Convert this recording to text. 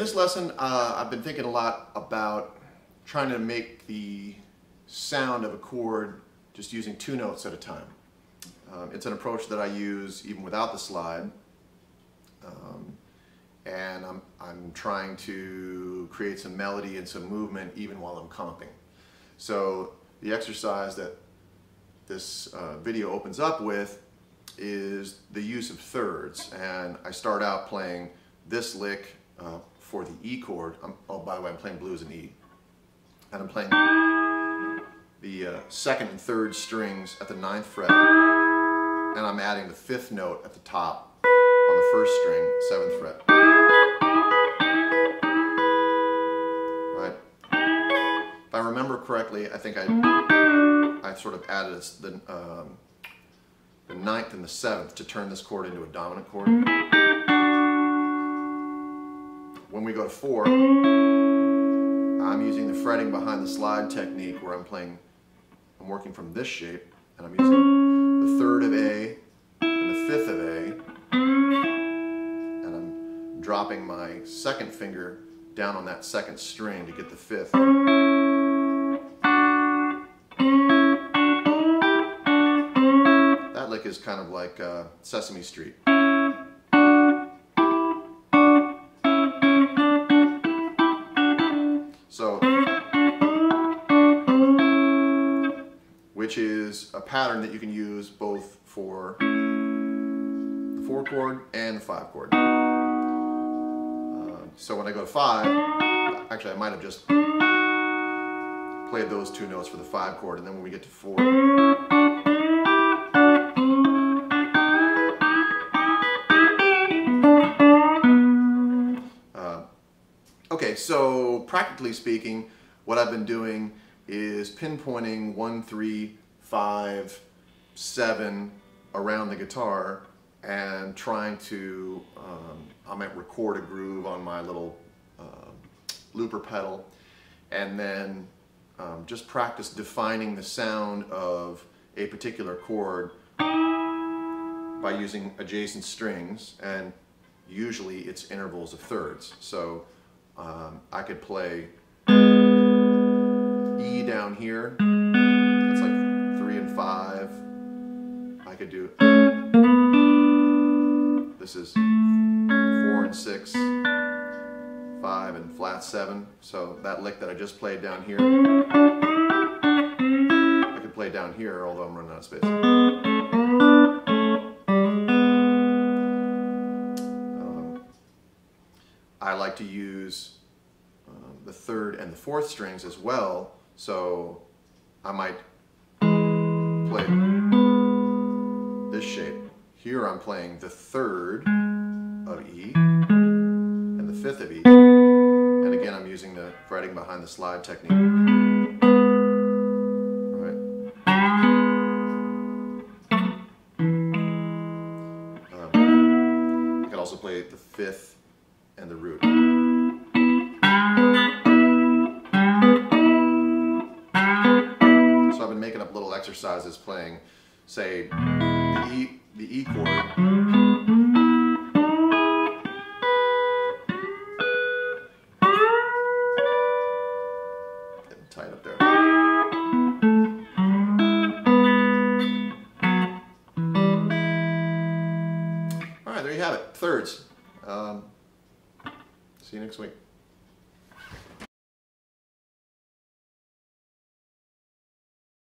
This lesson, uh, I've been thinking a lot about trying to make the sound of a chord just using two notes at a time. Um, it's an approach that I use even without the slide. Um, and I'm, I'm trying to create some melody and some movement even while I'm comping. So the exercise that this uh, video opens up with is the use of thirds. And I start out playing this lick uh, for the E chord. I'm, oh, by the way, I'm playing blues in E. And I'm playing the uh, second and third strings at the ninth fret. And I'm adding the fifth note at the top on the first string, seventh fret. Right? If I remember correctly, I think I, I sort of added the, um, the ninth and the seventh to turn this chord into a dominant chord when we go to four, I'm using the fretting behind the slide technique where I'm playing, I'm working from this shape, and I'm using the third of A and the fifth of A, and I'm dropping my second finger down on that second string to get the fifth. That lick is kind of like uh, Sesame Street. Which is a pattern that you can use both for the four chord and the five chord. Uh, so when I go to five, actually I might have just played those two notes for the five chord, and then when we get to four, uh, Okay, so practically speaking, what I've been doing is pinpointing one, three, five, seven around the guitar and trying to, um, I might record a groove on my little uh, looper pedal and then um, just practice defining the sound of a particular chord by using adjacent strings and usually it's intervals of thirds. So um, I could play E down here five. I could do, this is four and six, five and flat seven. So that lick that I just played down here, I could play down here, although I'm running out of space. Um, I like to use um, the third and the fourth strings as well. So I might this shape. Here I'm playing the third of E and the fifth of E. And again, I'm using the fretting behind the slide technique. Right. Um, I could also play the fifth exercises playing, say, the E, the E chord. There you have it. Thirds. Um, see you next week.